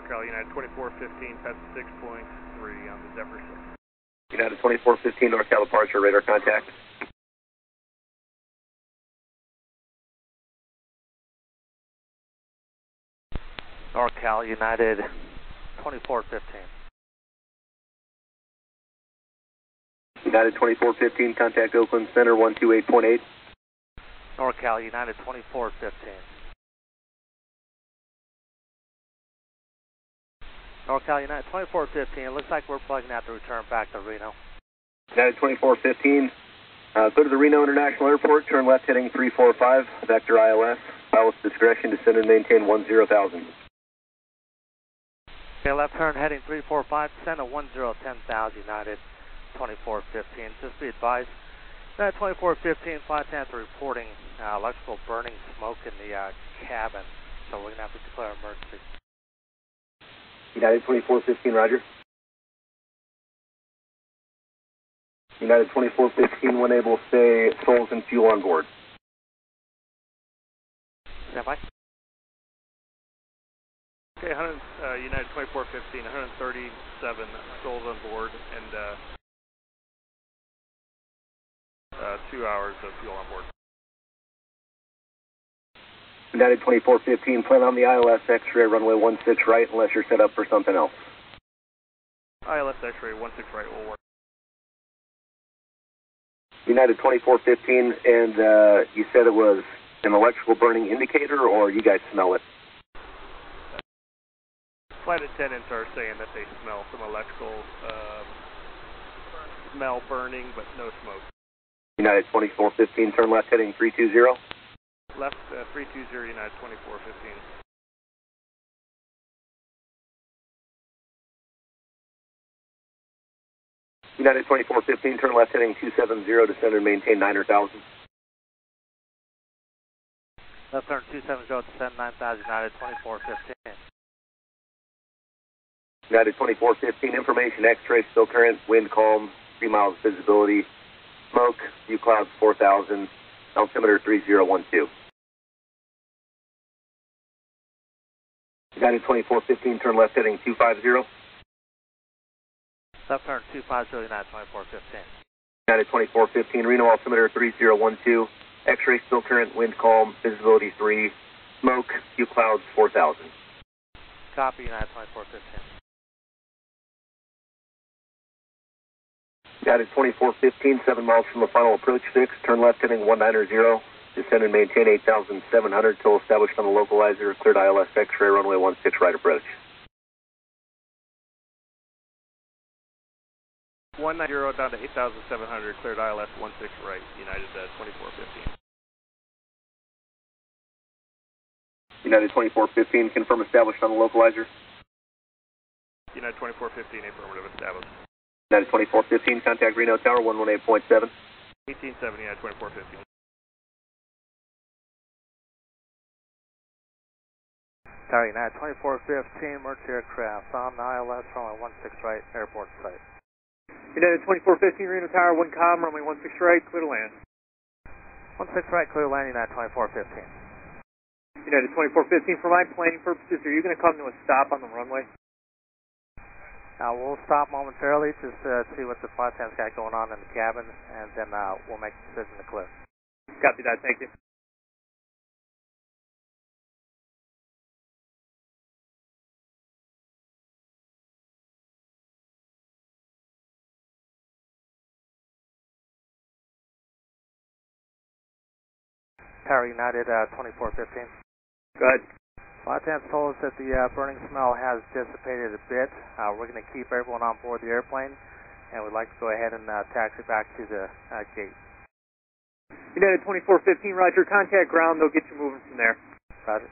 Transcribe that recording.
NorCal United 2415 past 6.3 on the Zephyr 6. United 2415 NorCal departure, radar contact. NorCal United 2415. United 2415, contact Oakland Center 128.8. NorCal United 2415. NorCal United 2415, it looks like we're plugging out to return back to Reno. United 2415, uh, go to the Reno International Airport, turn left heading 345, vector ILS, pilot's discretion, descend and maintain 10,000. Okay, left turn heading 345, descend at 1010,000 United 2415. Just be advised, United 2415, flight attendants are reporting uh, electrical burning smoke in the uh, cabin, so we're going to have to declare emergency. United 2415, roger. United 2415, when able, say souls and fuel on board. Stand by. Okay, 100, uh, United 2415, 137 souls on board and uh, uh, two hours of fuel on board. United 2415, plan on the ILS X-ray runway 16 right unless you're set up for something else. ILS X-ray 16 right will work. United 2415, and uh, you said it was an electrical burning indicator, or you guys smell it? Flight attendants are saying that they smell some electrical um, smell burning, but no smoke. United 2415, turn left heading 320. Left uh, 320 United 2415. United 2415, turn left heading 270, descend and maintain 900,000. Left turn 270, descend 9000 United 2415. United 2415, information X-ray, still current, wind calm, 3 miles visibility, smoke, view clouds 4000, altimeter 3012. United 2415, turn left heading 250. Left turn 250 United 2415. United 2415, Reno altimeter 3012, X-ray still current, wind calm, visibility 3, smoke, few clouds 4000. Copy United 2415. United 2415, 7 miles from the final approach fix, turn left heading 190, descend and maintain 8,700 till established on the localizer, cleared ILS X-ray runway 16 right approach. 190 down to 8,700, cleared ILS 16 right, United uh, 2415. United 2415, confirm established on the localizer. United 2415, affirmative established. United 2415, contact Reno Tower 118.7. 1870 United 2415. United 2415, emergency aircraft on the ILS runway 16 right, airport site. United 2415, Reno Tower 1 com, runway 16 right, clear to land. 16 right, clear landing, United 2415. United 2415, for my planning purposes, are you going to come to a stop on the runway? Now we'll stop momentarily just to see what the flight attendant's got going on in the cabin, and then uh, we'll make a decision to clear. Copy that, thank you. Tower United uh, 2415. Go ahead. Attendants told us that the uh, burning smell has dissipated a bit. Uh, we're going to keep everyone on board the airplane, and we'd like to go ahead and uh, taxi back to the uh, gate. United 2415, roger, contact ground, they'll get you moving from there. Roger.